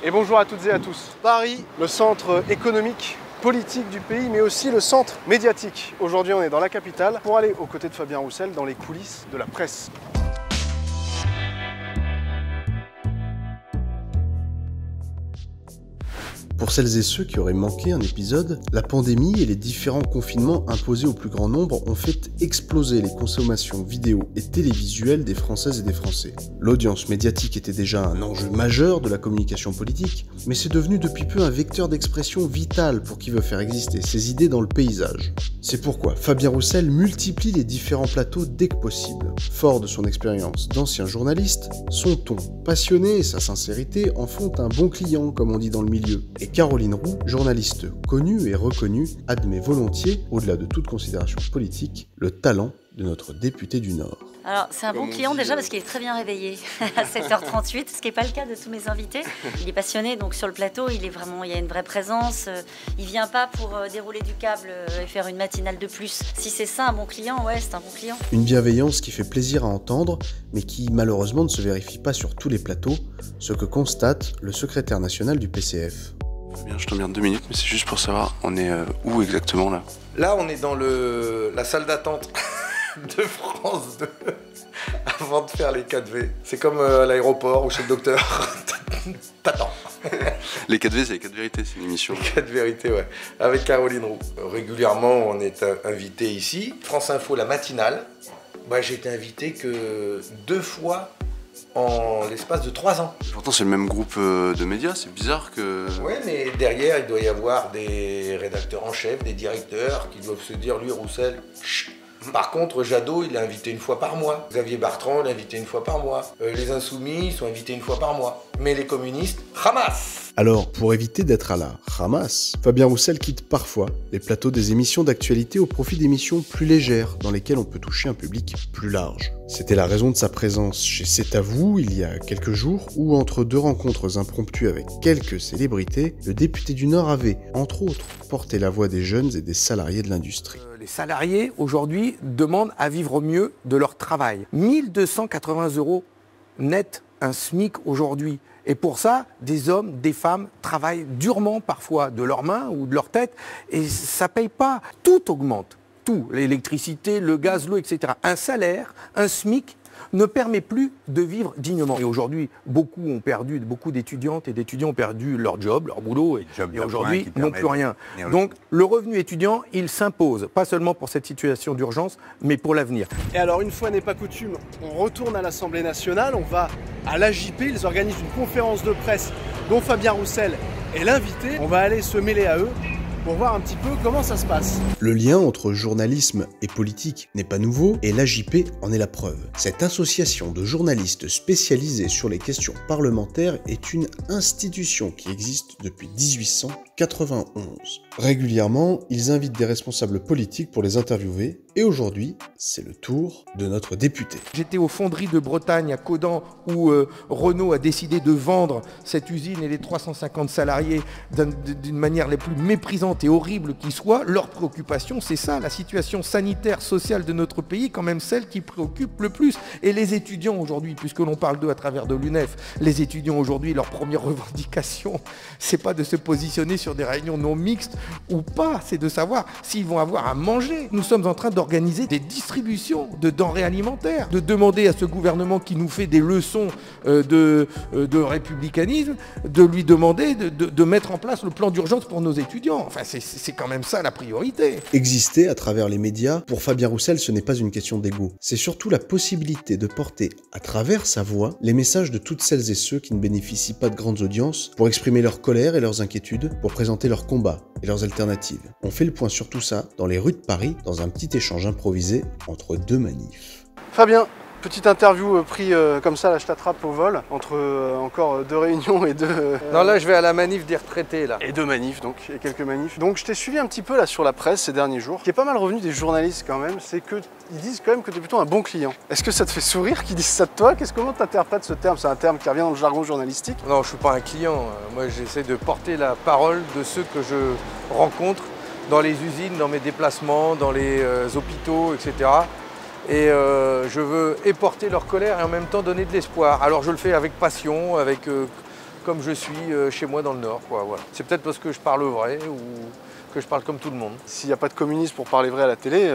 Et bonjour à toutes et à tous. Paris, le centre économique politique du pays, mais aussi le centre médiatique. Aujourd'hui, on est dans la capitale pour aller aux côtés de Fabien Roussel dans les coulisses de la presse. Pour celles et ceux qui auraient manqué un épisode, la pandémie et les différents confinements imposés au plus grand nombre ont fait exploser les consommations vidéo et télévisuelles des Françaises et des Français. L'audience médiatique était déjà un enjeu majeur de la communication politique, mais c'est devenu depuis peu un vecteur d'expression vital pour qui veut faire exister ses idées dans le paysage. C'est pourquoi Fabien Roussel multiplie les différents plateaux dès que possible. Fort de son expérience d'ancien journaliste, son ton passionné et sa sincérité en font un bon client, comme on dit dans le milieu. Caroline Roux, journaliste connue et reconnue, admet volontiers, au-delà de toute considération politique, le talent de notre député du Nord. Alors, c'est un bon client déjà parce qu'il est très bien réveillé à 7h38, ce qui n'est pas le cas de tous mes invités. Il est passionné, donc sur le plateau, il est vraiment, il y a une vraie présence. Euh, il vient pas pour euh, dérouler du câble euh, et faire une matinale de plus. Si c'est ça un bon client, ouais, c'est un bon client. Une bienveillance qui fait plaisir à entendre, mais qui malheureusement ne se vérifie pas sur tous les plateaux, ce que constate le secrétaire national du PCF. Bien, je viens deux minutes, mais c'est juste pour savoir, on est euh, où exactement là? Là, on est dans le, la salle d'attente de France 2 avant de faire les 4V. C'est comme euh, à l'aéroport ou chez le docteur. T'attends. les 4V, c'est les 4 vérités, c'est une émission. Les 4 vérités, ouais. Avec Caroline Roux. Régulièrement, on est invité ici. France Info, la matinale. Moi, j'ai été invité que deux fois en l'espace de trois ans. Pourtant, c'est le même groupe euh, de médias, c'est bizarre que. Oui, mais derrière, il doit y avoir des rédacteurs en chef, des directeurs qui doivent se dire lui, Roussel, chut. Par contre, Jadot, il est invité une fois par mois. Xavier Bertrand, il est invité une fois par mois. Euh, les Insoumis sont invités une fois par mois. Mais les communistes, ramassent alors, pour éviter d'être à la ramasse, Fabien Roussel quitte parfois les plateaux des émissions d'actualité au profit d'émissions plus légères dans lesquelles on peut toucher un public plus large. C'était la raison de sa présence chez C'est à vous il y a quelques jours où, entre deux rencontres impromptues avec quelques célébrités, le député du Nord avait, entre autres, porté la voix des jeunes et des salariés de l'industrie. Les salariés, aujourd'hui, demandent à vivre mieux de leur travail. 1280 euros net un SMIC aujourd'hui. Et pour ça, des hommes, des femmes travaillent durement parfois de leurs mains ou de leur tête et ça ne paye pas. Tout augmente. Tout. L'électricité, le gaz, l'eau, etc. Un salaire, un SMIC, ne permet plus de vivre dignement. Et aujourd'hui, beaucoup ont perdu, beaucoup d'étudiantes et d'étudiants ont perdu leur job, leur boulot, et, aujourd'hui n'ont plus rien. Donc le revenu étudiant, il s'impose, pas seulement pour cette situation d'urgence, mais pour l'avenir. Et alors, une fois n'est pas coutume, on retourne à l'Assemblée nationale, on va à l'AJP, ils organisent une conférence de presse dont Fabien Roussel est l'invité. On va aller se mêler à eux voir un petit peu comment ça se passe. Le lien entre journalisme et politique n'est pas nouveau et l'AJP en est la preuve. Cette association de journalistes spécialisés sur les questions parlementaires est une institution qui existe depuis 1891. Régulièrement, ils invitent des responsables politiques pour les interviewer et aujourd'hui, c'est le tour de notre député. J'étais aux fonderies de Bretagne à Codan où euh, Renault a décidé de vendre cette usine et les 350 salariés d'une manière la plus méprisante et horrible qui soit. Leur préoccupation, c'est ça, la situation sanitaire, sociale de notre pays, quand même celle qui préoccupe le plus. Et les étudiants aujourd'hui, puisque l'on parle d'eux à travers de l'UNEF, les étudiants aujourd'hui, leur première revendication, c'est pas de se positionner sur des réunions non mixtes ou pas, c'est de savoir s'ils vont avoir à manger. Nous sommes en train d'organiser organiser des distributions de denrées alimentaires, de demander à ce gouvernement qui nous fait des leçons euh, de, euh, de républicanisme, de lui demander de, de, mettre en place le plan d'urgence pour nos étudiants. Enfin, c'est quand même ça la priorité. Exister à travers les médias, pour Fabien Roussel, ce n'est pas une question d'ego. C'est surtout la possibilité de porter à travers sa voix les messages de toutes celles et ceux qui ne bénéficient pas de grandes audiences pour exprimer leur colère et leurs inquiétudes, pour présenter leurs combats et leurs alternatives. On fait le point sur tout ça dans les rues de Paris, dans un petit échange improvisé entre deux manifs. Fabien, Petite interview euh, pris euh, comme ça, là je t'attrape au vol, entre euh, encore deux réunions et deux... non là je vais à la manif des retraités là. Et deux manifs donc, et quelques manifs. Donc je t'ai suivi un petit peu là sur la presse ces derniers jours. Ce qui est pas mal revenu des journalistes quand même, c'est qu'ils disent quand même que tu es plutôt un bon client. Est-ce que ça te fait sourire qu'ils disent ça de toi? Qu'est-ce Comment tu interprètes ce terme? C'est un terme qui revient dans le jargon journalistique Non je suis pas un client, moi j'essaie de porter la parole de ceux que je rencontre dans les usines, dans mes déplacements, dans les hôpitaux, etc. Et euh, je veux éporter leur colère et en même temps donner de l'espoir. Alors je le fais avec passion, avec, euh, comme je suis euh, chez moi dans le Nord. C'est peut-être parce que je parle vrai ou que je parle comme tout le monde. S'il n'y a pas de communisme pour parler vrai à la télé,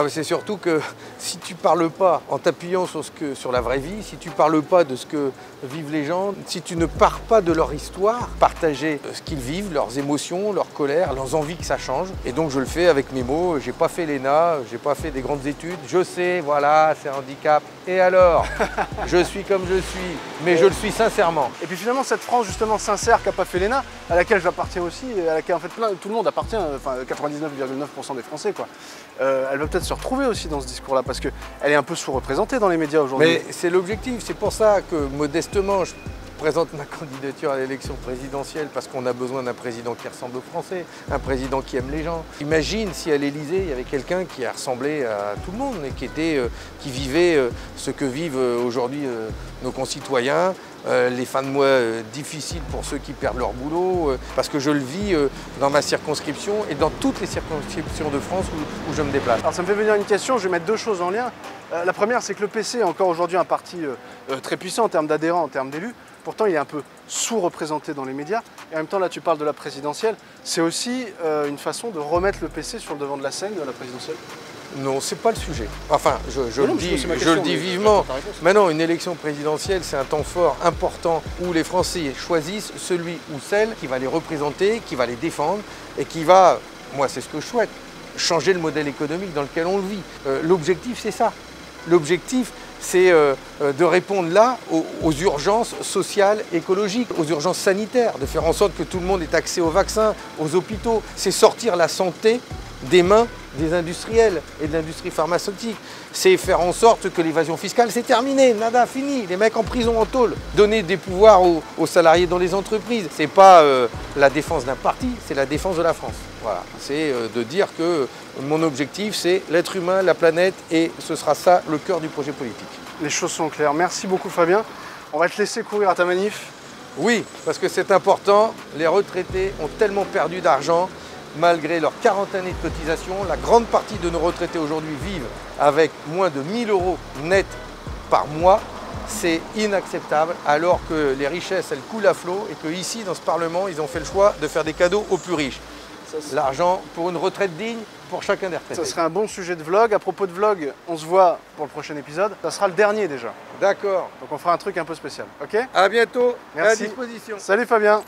Ah, c'est surtout que si tu parles pas en t'appuyant sur, ce que, sur la vraie vie, si tu parles pas de ce que vivent les gens, si tu ne pars pas de leur histoire, partager euh, ce qu'ils vivent, leurs émotions, leurs colères, leurs envies que ça change. Et donc je le fais avec mes mots. J'ai pas fait l'ENA, j'ai pas fait des grandes études. Je sais, voilà, c'est un handicap. Et alors? Je suis comme je suis, mais je le suis sincèrement. Et puis finalement, cette France justement sincère qui n'a pas fait l'ENA, à laquelle j'appartiens aussi, et à laquelle en fait plein, tout le monde appartient, enfin 99,9% des Français, quoi. Euh, elle va peut-être se retrouver aussi dans ce discours-là, parce qu'elle est un peu sous-représentée dans les médias aujourd'hui. Mais c'est l'objectif, c'est pour ça que modestement je présente ma candidature à l'élection présidentielle parce qu'on a besoin d'un président qui ressemble aux Français, un président qui aime les gens. Imagine si à l'Élysée il y avait quelqu'un qui a ressemblé à tout le monde et qui, était, euh, qui vivait euh, ce que vivent euh, aujourd'hui nos concitoyens, les fins de mois difficiles pour ceux qui perdent leur boulot, parce que je le vis dans ma circonscription et dans toutes les circonscriptions de France où- où je me déplace. Alors ça me fait venir une question, je vais mettre deux choses en lien. La première, c'est que le PC est encore aujourd'hui un parti très puissant en termes d'adhérents, en termes d'élus. Pourtant, il est un peu sous-représenté dans les médias. Et en même temps, là, tu parles de la présidentielle. C'est aussi euh, une façon de remettre le PC sur le devant de la scène de la présidentielle? Non, c'est pas le sujet. Enfin, je, le non, dis, je le dis vivement. Maintenant, une élection présidentielle, c'est un temps fort, important, où les Français choisissent celui ou celle qui va les représenter, qui va les défendre et qui va, moi c'est ce que je souhaite, changer le modèle économique dans lequel on le vit. Euh, L'objectif, c'est ça. L'objectif, c'est euh, euh, de répondre là aux, urgences sociales, écologiques, aux urgences sanitaires, de faire en sorte que tout le monde ait accès aux vaccins, aux hôpitaux. C'est sortir la santé des mains des industriels et de l'industrie pharmaceutique. C'est faire en sorte que l'évasion fiscale, c'est terminé, nada, fini. Les mecs en prison, en tôle. Donner des pouvoirs aux, aux salariés dans les entreprises. C'est pas euh, la défense d'un parti, c'est la défense de la France. Voilà. C'est euh, de dire que mon objectif, c'est l'être humain, la planète, et ce sera ça le cœur du projet politique. Les choses sont claires. Merci beaucoup, Fabien. On va te laisser courir à ta manif. Oui, parce que c'est important. Les retraités ont tellement perdu d'argent malgré leurs 40 années de cotisation. La grande partie de nos retraités aujourd'hui vivent avec moins de 1000 euros net par mois. C'est inacceptable alors que les richesses, elles coulent à flot et que ici, dans ce Parlement, ils ont fait le choix de faire des cadeaux aux plus riches. L'argent pour une retraite digne pour chacun des retraités. Ça serait un bon sujet de vlog. À propos de vlog, on se voit pour le prochain épisode. Ça sera le dernier déjà. D'accord. Donc on fera un truc un peu spécial. Ok? À bientôt. Merci. À disposition. Salut Fabien